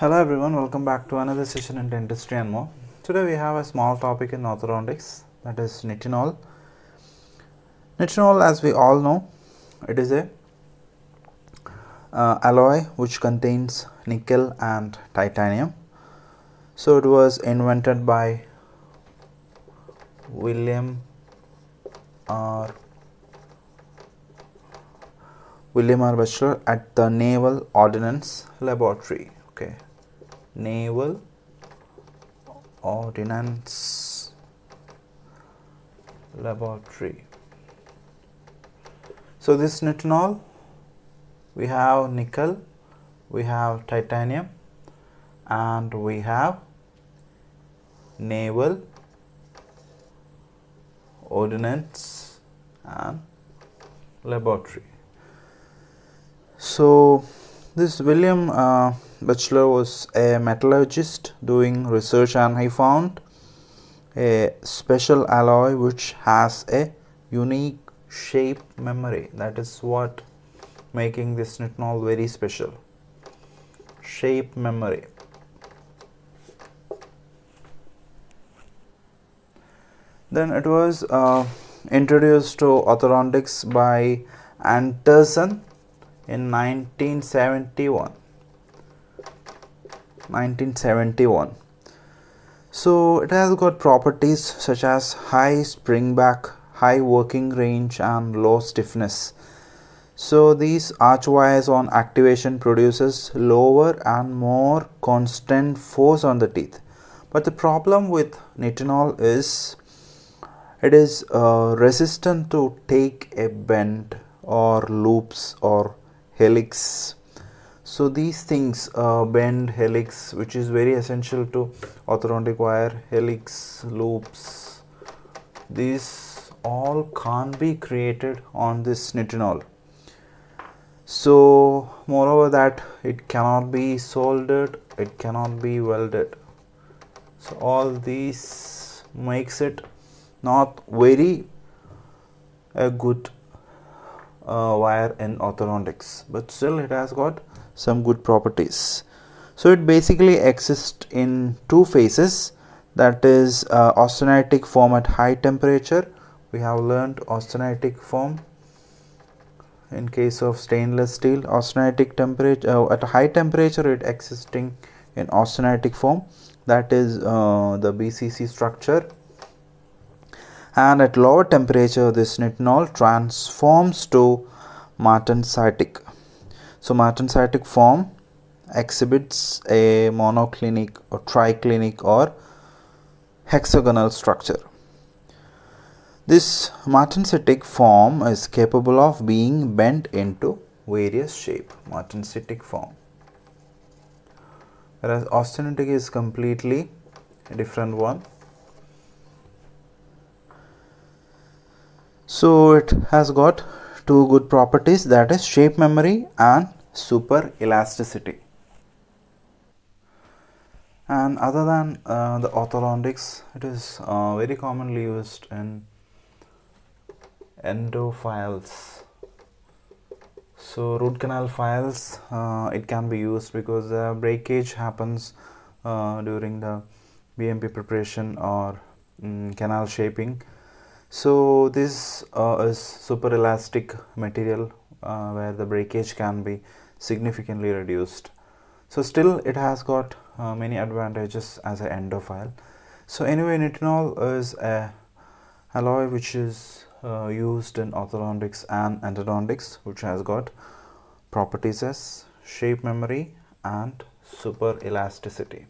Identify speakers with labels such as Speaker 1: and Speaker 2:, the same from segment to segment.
Speaker 1: Hello everyone, welcome back to another session in dentistry and more. Today we have a small topic in orthodontics that is nitinol. Nitinol, as we all know, it is a uh, alloy which contains nickel and titanium. So it was invented by William R. William R. Bachelor at the Naval Ordnance Laboratory. Okay, Naval Ordnance Laboratory. So this nitinol, we have nickel, we have titanium, and we have naval ordnance and laboratory. So this William uh, Bachelor was a metallurgist doing research and he found a special alloy which has a unique shape memory. That is what making this nitinol very special. Shape memory. Then it was uh, introduced to orthodontics by Andreasen in 1971 1971 so it has got properties such as high spring back high working range and low stiffness. So these arch wires on activation produces lower and more constant force on the teeth. But the problem with nitinol is it is uh, resistant to take a bend or loops or helix so these things uh, bend helix which is very essential to orthodontic wire helix loops these all can't be created on this nitinol. So moreover that it cannot be soldered it cannot be welded. So all these makes it not very a good. uh, wire in orthodontics. But still it has got some good properties. So it basically exists in two phases. That is uh, austenitic form at high temperature. We have learned austenitic form in case of stainless steel. Austenitic temperature uh, at high temperature it existing in austenitic form. That is uh, the BCC structure and at lower temperature this nitinol transforms to martensitic. So martensitic form exhibits a monoclinic or triclinic or hexagonal structure. This martensitic form is capable of being bent into various shape martensitic form. Whereas austenitic is completely different one so it has got two good properties that is shape memory and super elasticity. And other than uh, the orthodontics it is uh, very commonly used in endo files. So root canal files uh, it can be used because the breakage happens uh, during the BMP preparation or um, canal shaping so this uh, is super elastic material uh, where the breakage can be significantly reduced. So still it has got uh, many advantages as an endo file. So anyway nitinol is a alloy which is uh, used in orthodontics and endodontics which has got properties as shape memory and super elasticity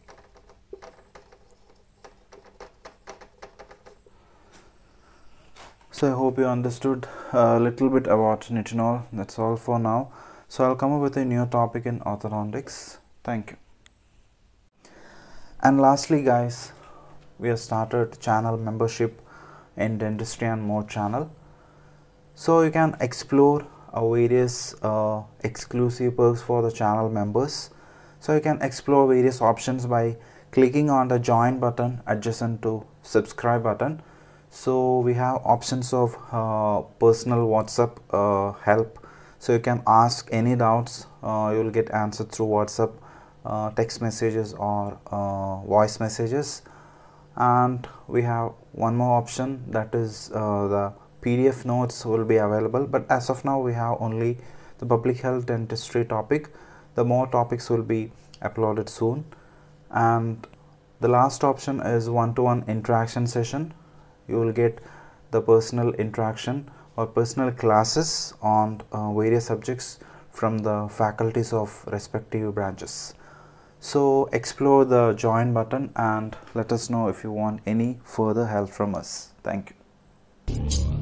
Speaker 1: so i hope you understood a little bit about nitinol. That's all for now. So i'll come up with a new topic in orthodontics. Thank you. And lastly guys we have started channel membership in dentistry and more channel. So you can explore uh, various uh, exclusive perks for the channel members. So you can explore various options by clicking on the join button adjacent to subscribe button so we have options of uh, personal whatsapp uh, help. So you can ask any doubts uh, you will get answered through whatsapp uh, text messages or uh, voice messages. And we have one more option that is uh, the PDF notes will be available. But as of now we have only the public health dentistry topic. The more topics will be uploaded soon. And the last option is one-to-one -one interaction session you will get the personal interaction or personal classes on uh, various subjects from the faculties of respective branches. So explore the join button and let us know if you want any further help from us. Thank you